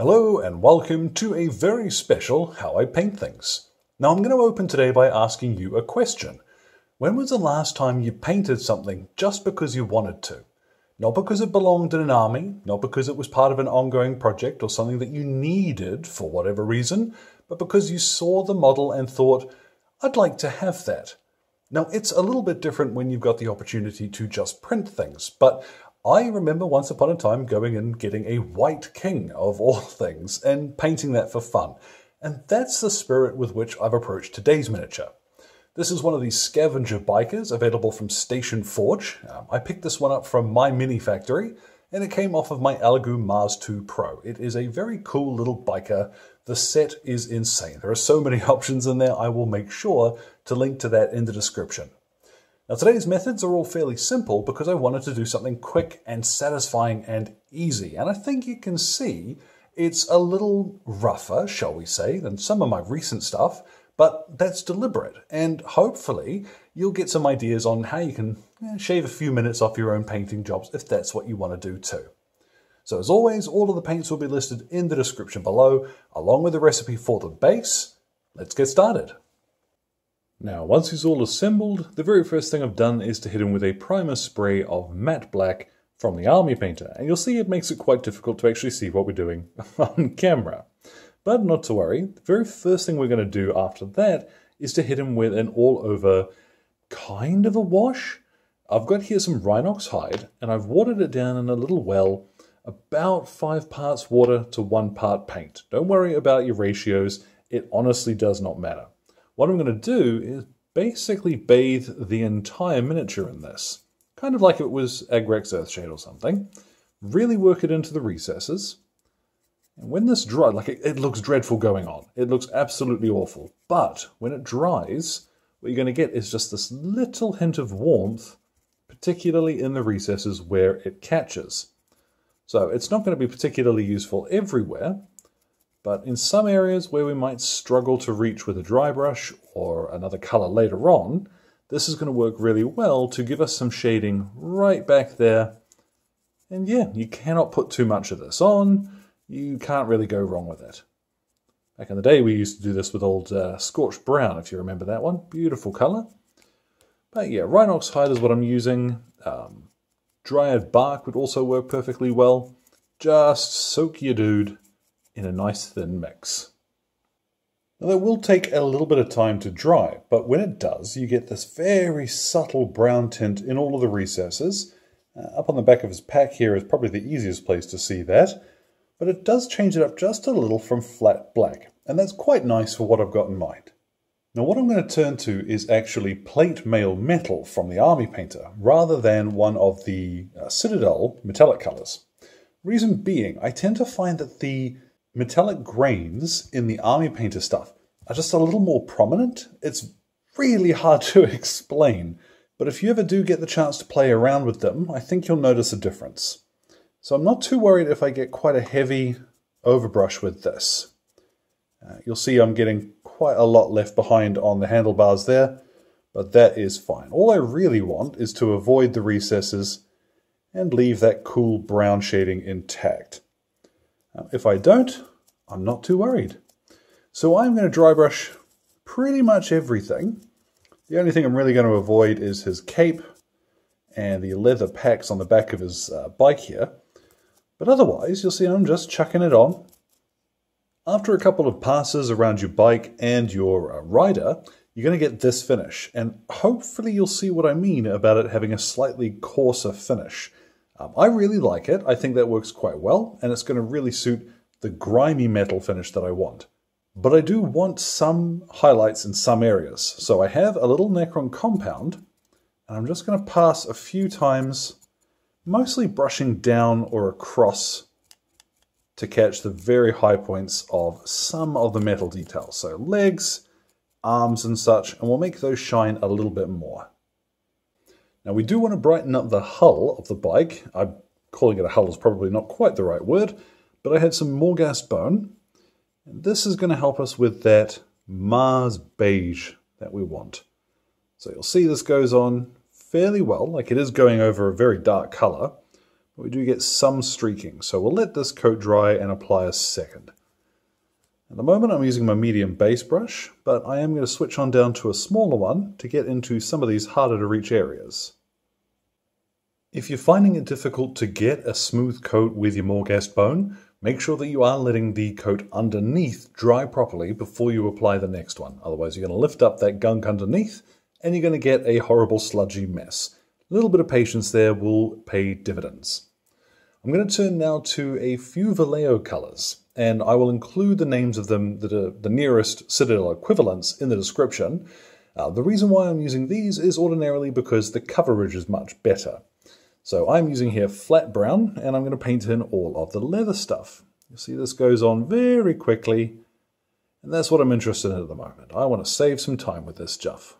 Hello and welcome to a very special How I Paint Things. Now I'm going to open today by asking you a question. When was the last time you painted something just because you wanted to? Not because it belonged in an army, not because it was part of an ongoing project or something that you needed for whatever reason, but because you saw the model and thought, I'd like to have that. Now, it's a little bit different when you've got the opportunity to just print things, but I remember once upon a time going and getting a white king of all things and painting that for fun. And that's the spirit with which I've approached today's miniature. This is one of these scavenger bikers available from Station Forge. Um, I picked this one up from MyMiniFactory and it came off of my Elegoo Mars 2 Pro. It is a very cool little biker. The set is insane. There are so many options in there. I will make sure to link to that in the description. Now today's methods are all fairly simple because I wanted to do something quick and satisfying and easy. And I think you can see it's a little rougher, shall we say, than some of my recent stuff, but that's deliberate. And hopefully you'll get some ideas on how you can eh, shave a few minutes off your own painting jobs if that's what you want to do too. So as always, all of the paints will be listed in the description below, along with the recipe for the base. Let's get started. Now, once he's all assembled, the very first thing I've done is to hit him with a primer spray of matte black from the Army Painter, and you'll see it makes it quite difficult to actually see what we're doing on camera. But not to worry, the very first thing we're going to do after that is to hit him with an all-over kind of a wash. I've got here some Rhinox hide, and I've watered it down in a little well, about five parts water to one part paint. Don't worry about your ratios, it honestly does not matter. What I'm going to do is basically bathe the entire miniature in this, kind of like it was Agrax Earthshade or something. Really work it into the recesses. And when this dries, like it, it looks dreadful going on. It looks absolutely awful. But when it dries, what you're going to get is just this little hint of warmth, particularly in the recesses where it catches. So it's not going to be particularly useful everywhere, but in some areas where we might struggle to reach with a dry brush or another color later on, this is going to work really well to give us some shading right back there. And yeah, you cannot put too much of this on. You can't really go wrong with it. Back in the day, we used to do this with old uh, Scorched Brown, if you remember that one. Beautiful color. But yeah, Rhinox hide is what I'm using. Um, Dryad bark would also work perfectly well. Just soak your dude in a nice thin mix. Now that will take a little bit of time to dry, but when it does, you get this very subtle brown tint in all of the recesses. Uh, up on the back of his pack here is probably the easiest place to see that, but it does change it up just a little from flat black, and that's quite nice for what I've got in mind. Now what I'm going to turn to is actually plate mail metal from the Army Painter, rather than one of the uh, Citadel metallic colours. Reason being, I tend to find that the metallic grains in the army painter stuff are just a little more prominent. It's really hard to explain, but if you ever do get the chance to play around with them, I think you'll notice a difference. So I'm not too worried if I get quite a heavy overbrush with this. Uh, you'll see I'm getting quite a lot left behind on the handlebars there, but that is fine. All I really want is to avoid the recesses and leave that cool brown shading intact. If I don't, I'm not too worried. So I'm going to dry brush pretty much everything. The only thing I'm really going to avoid is his cape and the leather packs on the back of his uh, bike here. But otherwise, you'll see I'm just chucking it on. After a couple of passes around your bike and your uh, rider, you're going to get this finish. And hopefully you'll see what I mean about it having a slightly coarser finish. Um, I really like it. I think that works quite well, and it's going to really suit the grimy metal finish that I want. But I do want some highlights in some areas. So I have a little Necron compound, and I'm just going to pass a few times, mostly brushing down or across to catch the very high points of some of the metal details. So legs, arms and such, and we'll make those shine a little bit more. Now we do want to brighten up the hull of the bike. I'm calling it a hull is probably not quite the right word, but I had some Morghast bone. And this is going to help us with that Mars beige that we want. So you'll see this goes on fairly well, like it is going over a very dark color. but we do get some streaking. So we'll let this coat dry and apply a second. At the moment I'm using my medium base brush, but I am going to switch on down to a smaller one to get into some of these harder to reach areas. If you're finding it difficult to get a smooth coat with your Morghast bone, make sure that you are letting the coat underneath dry properly before you apply the next one. Otherwise you're going to lift up that gunk underneath and you're going to get a horrible sludgy mess. A little bit of patience there will pay dividends. I'm going to turn now to a few Vallejo colors, and I will include the names of them that are the nearest Citadel equivalents in the description. Uh, the reason why I'm using these is ordinarily because the coverage is much better. So I'm using here flat brown and I'm going to paint in all of the leather stuff. You see this goes on very quickly and that's what I'm interested in at the moment. I want to save some time with this stuff.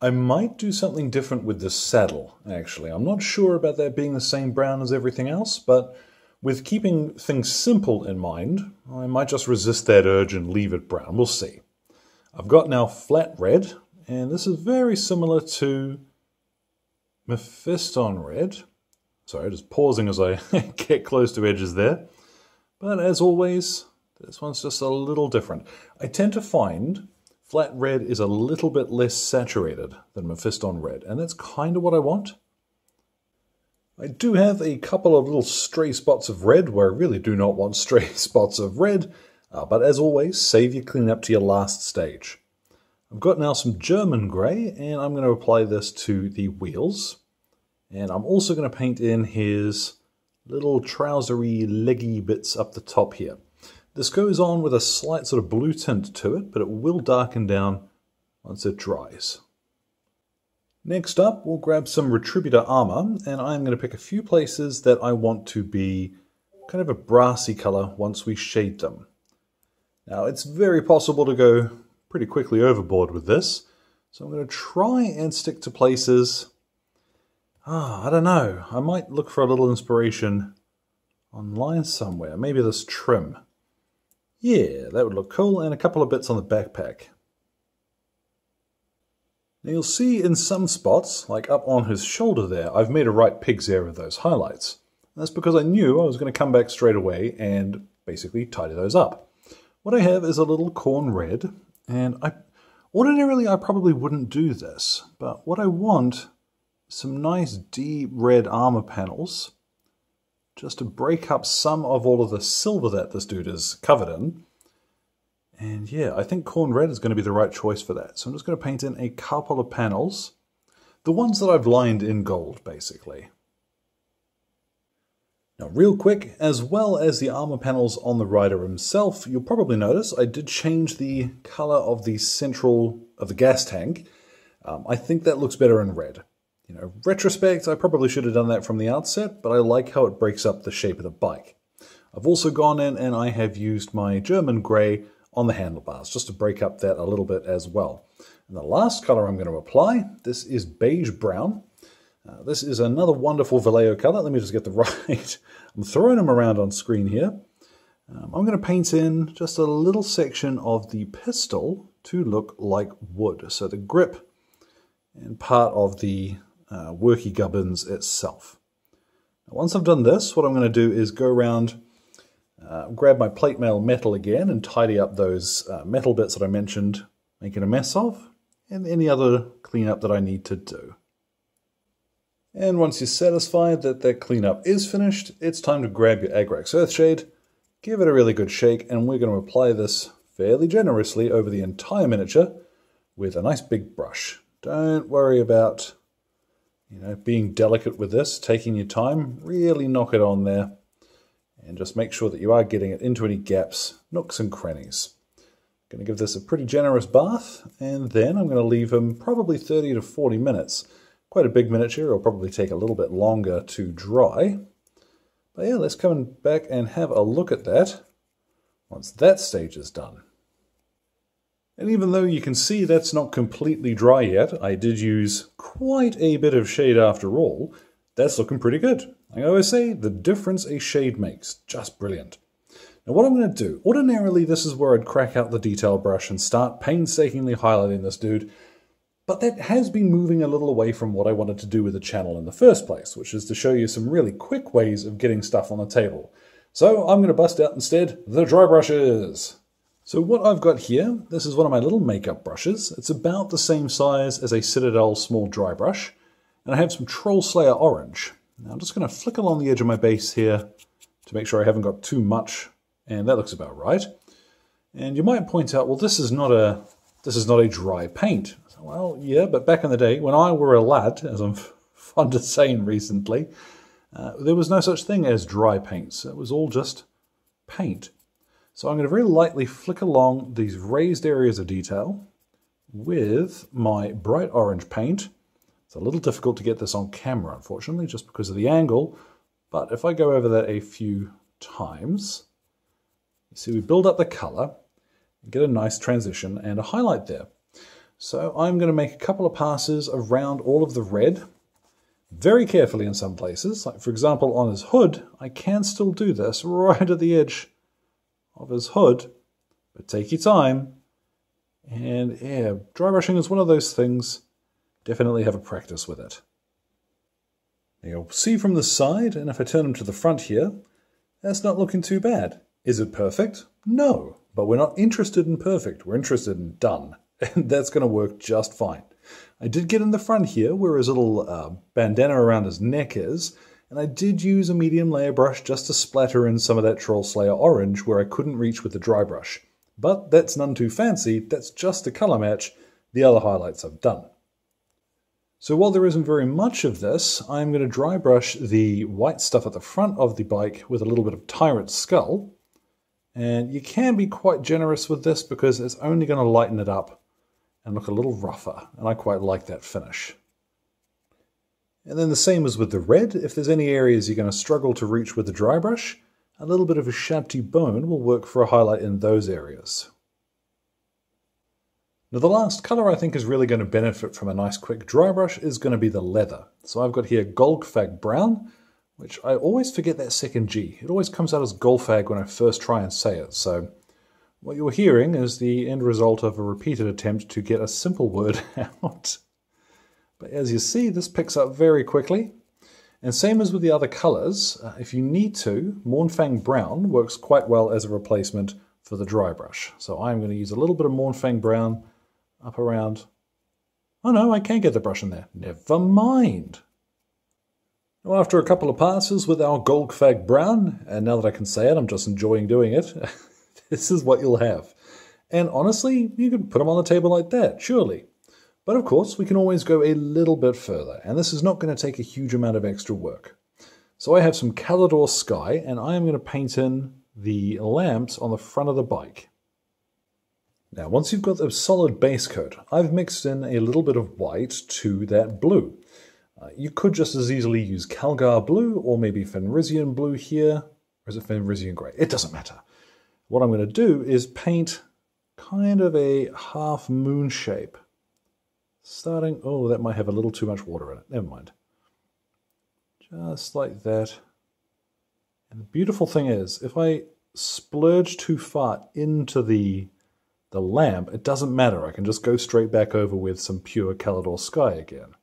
I might do something different with the saddle, actually. I'm not sure about that being the same brown as everything else, but with keeping things simple in mind, I might just resist that urge and leave it brown. We'll see. I've got now flat red, and this is very similar to Mephiston Red. Sorry, just pausing as I get close to edges there. But as always, this one's just a little different. I tend to find flat red is a little bit less saturated than Mephiston Red, and that's kind of what I want. I do have a couple of little stray spots of red where I really do not want stray spots of red, uh, but as always, save your cleanup to your last stage. I've got now some German grey and I'm going to apply this to the wheels. And I'm also going to paint in his little trousery leggy bits up the top here. This goes on with a slight sort of blue tint to it, but it will darken down once it dries. Next up, we'll grab some Retributor armor, and I'm going to pick a few places that I want to be kind of a brassy color once we shade them. Now, it's very possible to go pretty quickly overboard with this. So I'm going to try and stick to places. Ah, I don't know. I might look for a little inspiration online somewhere. Maybe this trim. Yeah, that would look cool. And a couple of bits on the backpack. Now you'll see in some spots, like up on his shoulder there, I've made a right pig's ear of those highlights. And that's because I knew I was going to come back straight away and basically tidy those up. What I have is a little Khorne Red and I ordinarily I probably wouldn't do this, but what I want some nice deep red armor panels just to break up some of all of the silver that this dude is covered in. And yeah, I think Khorne Red is going to be the right choice for that. So I'm just going to paint in a couple of panels. The ones that I've lined in gold, basically. Now, real quick, as well as the armor panels on the rider himself, you'll probably notice I did change the color of the central of the gas tank. Um, I think that looks better in red. You know, retrospect, I probably should have done that from the outset, but I like how it breaks up the shape of the bike. I've also gone in and I have used my German grey on the handlebars, just to break up that a little bit as well. And the last color I'm going to apply, this is beige brown. Uh, this is another wonderful Vallejo color. Let me just get the right. I'm throwing them around on screen here. Um, I'm going to paint in just a little section of the pistol to look like wood. So the grip and part of the uh, worky gubbins itself. Now, once I've done this, what I'm going to do is go around, uh, grab my plate mail metal again and tidy up those uh, metal bits that I mentioned making a mess of, and any other cleanup that I need to do. And once you're satisfied that that cleanup is finished, it's time to grab your Agrax Earthshade, give it a really good shake, and we're going to apply this fairly generously over the entire miniature with a nice big brush. Don't worry about you know, being delicate with this, taking your time, really knock it on there, and just make sure that you are getting it into any gaps, nooks and crannies. I'm going to give this a pretty generous bath, and then I'm going to leave them probably 30 to 40 minutes Quite a big miniature, it'll probably take a little bit longer to dry. But yeah, let's come back and have a look at that once that stage is done. And even though you can see that's not completely dry yet, I did use quite a bit of shade after all, that's looking pretty good. I always say, the difference a shade makes, just brilliant. Now what I'm going to do, ordinarily this is where I'd crack out the detail brush and start painstakingly highlighting this dude, But that has been moving a little away from what I wanted to do with the channel in the first place, which is to show you some really quick ways of getting stuff on the table. So I'm going to bust out instead the dry brushes. So what I've got here, this is one of my little makeup brushes. It's about the same size as a Citadel small dry brush. And I have some Troll Slayer orange. Now I'm just going to flick along the edge of my base here to make sure I haven't got too much. And that looks about right. And you might point out, well, this is not a this is not a dry paint. Well, yeah, but back in the day, when I were a lad, as I'm fond of saying recently, uh, there was no such thing as dry paints. It was all just paint. So I'm going to very lightly flick along these raised areas of detail with my bright orange paint. It's a little difficult to get this on camera, unfortunately, just because of the angle. But if I go over that a few times, you see we build up the color, get a nice transition and a highlight there. So I'm going to make a couple of passes around all of the red, very carefully in some places. Like for example, on his hood, I can still do this right at the edge of his hood, but take your time. And yeah, dry brushing is one of those things. Definitely have a practice with it. Now you'll see from the side, and if I turn him to the front here, that's not looking too bad. Is it perfect? No, but we're not interested in perfect. We're interested in done. and that's going to work just fine. I did get in the front here where his little uh, bandana around his neck is, and I did use a medium layer brush just to splatter in some of that Troll Slayer orange where I couldn't reach with the dry brush. But that's none too fancy, that's just a colour match, the other highlights I've done. So while there isn't very much of this, I'm going to dry brush the white stuff at the front of the bike with a little bit of Tyrant Skull. And you can be quite generous with this because it's only going to lighten it up and look a little rougher, and I quite like that finish. And then the same as with the red, if there's any areas you're going to struggle to reach with the dry brush, a little bit of Ushabti bone will work for a highlight in those areas. Now the last colour I think is really going to benefit from a nice quick dry brush is going to be the leather. So I've got here Golgfag Brown, which I always forget that second G. It always comes out as Golfag when I first try and say it, so what you're hearing is the end result of a repeated attempt to get a simple word out. But as you see, this picks up very quickly. And same as with the other colors, uh, if you need to, Mournfang Brown works quite well as a replacement for the dry brush. So I'm going to use a little bit of Mournfang Brown up around... Oh no, I can't get the brush in there. Never mind. Well, after a couple of passes with our Golgfag Brown, and now that I can say it, I'm just enjoying doing it. this is what you'll have. And honestly, you could put them on the table like that, surely. But of course, we can always go a little bit further, and this is not going to take a huge amount of extra work. So I have some Caledor Sky, and I am going to paint in the lamps on the front of the bike. Now, once you've got the solid base coat, I've mixed in a little bit of white to that blue. Uh, you could just as easily use Calgar blue or maybe Fenrisian blue here. Or is it Fenrisian grey? It doesn't matter. What I'm going to do is paint kind of a half moon shape. Starting, oh, that might have a little too much water in it. Never mind. Just like that. And the beautiful thing is, if I splurge too far into the the lamp, it doesn't matter. I can just go straight back over with some pure Caledor Sky again.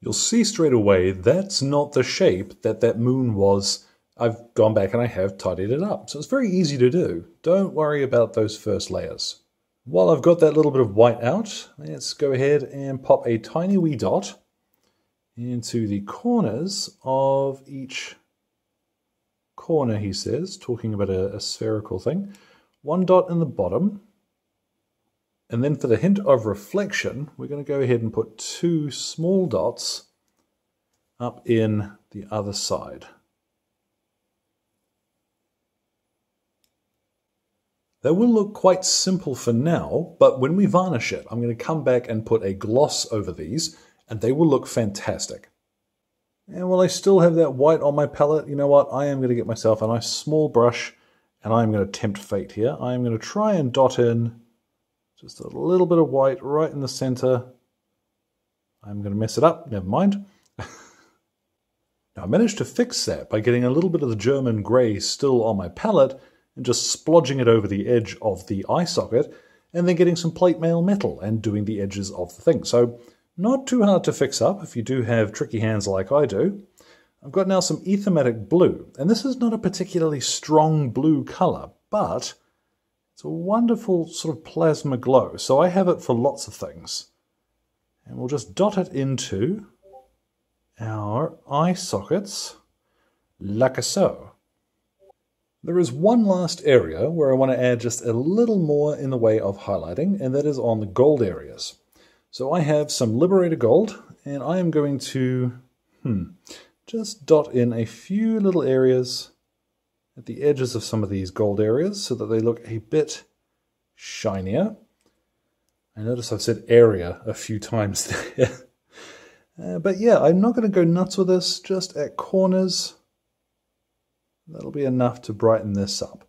You'll see straight away that's not the shape that that moon was I've gone back and I have tidied it up. So it's very easy to do. Don't worry about those first layers. While I've got that little bit of white out, let's go ahead and pop a tiny wee dot into the corners of each corner, he says, talking about a, a spherical thing. One dot in the bottom. And then for the hint of reflection, we're going to go ahead and put two small dots up in the other side. They will look quite simple for now, but when we varnish it, I'm going to come back and put a gloss over these, and they will look fantastic. And while I still have that white on my palette, you know what? I am going to get myself a nice small brush, and I'm going to tempt fate here. I'm going to try and dot in just a little bit of white right in the center. I'm going to mess it up, never mind. now I managed to fix that by getting a little bit of the German grey still on my palette, and just splodging it over the edge of the eye socket. and then getting some plate mail metal and doing the edges of the thing. So not too hard to fix up if you do have tricky hands like I do. I've got now some Aethermatic blue, and this is not a particularly strong blue colour, but it's a wonderful sort of plasma glow. So I have it for lots of things. And we'll just dot it into our eye sockets like so. There is one last area where I want to add just a little more in the way of highlighting, and that is on the gold areas. So I have some Liberator Gold, and I am going to hmm, just dot in a few little areas at the edges of some of these gold areas so that they look a bit shinier. I notice I've said area a few times there. uh, but yeah, I'm not going to go nuts with this, just at corners That'll be enough to brighten this up.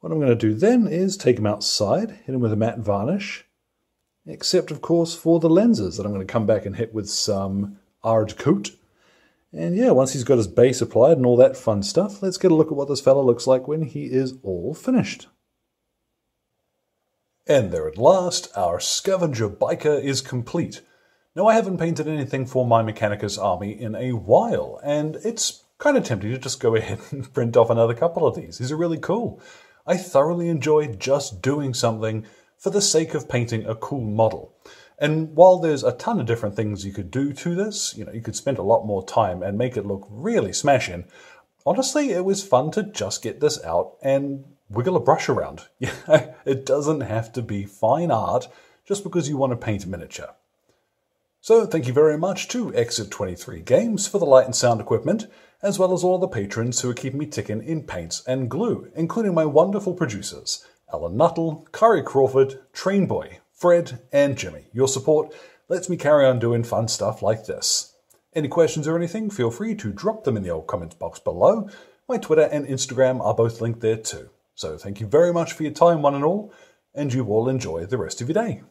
What I'm going to do then is take them outside, hit them with a matte varnish, except of course for the lenses that I'm going to come back and hit with some Ardcoat. And yeah, once he's got his base applied and all that fun stuff, let's get a look at what this fella looks like when he is all finished. And there at last, our scavenger biker is complete. Now I haven't painted anything for my Mechanicus army in a while, and it's kind of tempting to just go ahead and print off another couple of these. These are really cool. I thoroughly enjoy just doing something for the sake of painting a cool model. And while there's a ton of different things you could do to this, you know, you could spend a lot more time and make it look really smashing. Honestly, it was fun to just get this out and wiggle a brush around. it doesn't have to be fine art just because you want to paint a miniature. So thank you very much to Exit 23 Games for the light and sound equipment, as well as all the patrons who are keeping me ticking in paints and glue, including my wonderful producers, Alan Nuttall, Kyrie Crawford, Trainboy, Fred, and Jimmy. Your support lets me carry on doing fun stuff like this. Any questions or anything, feel free to drop them in the old comments box below. My Twitter and Instagram are both linked there too. So thank you very much for your time, one and all, and you all enjoy the rest of your day.